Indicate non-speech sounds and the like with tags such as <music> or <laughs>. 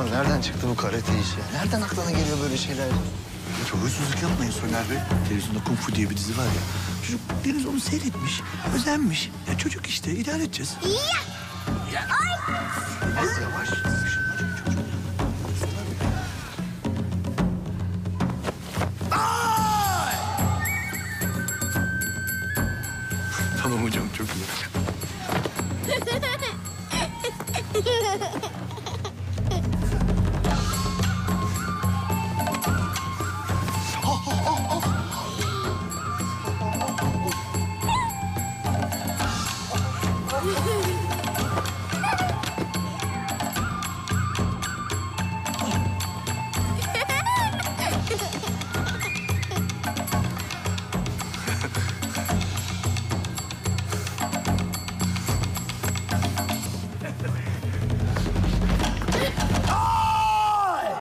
nereden çıktı bu karate işi? Nereden aklına geliyor böyle şeyler? Çok huysuzluk yapmayın Soner Bey. Televizyonda Kung Fu diye bir dizi var ya. Çocuk Deniz onu seyretmiş, özenmiş. Ya çocuk işte, idare edeceğiz. Az yavaş. Tamam hocam, çok iyi. <laughs> Woohoo!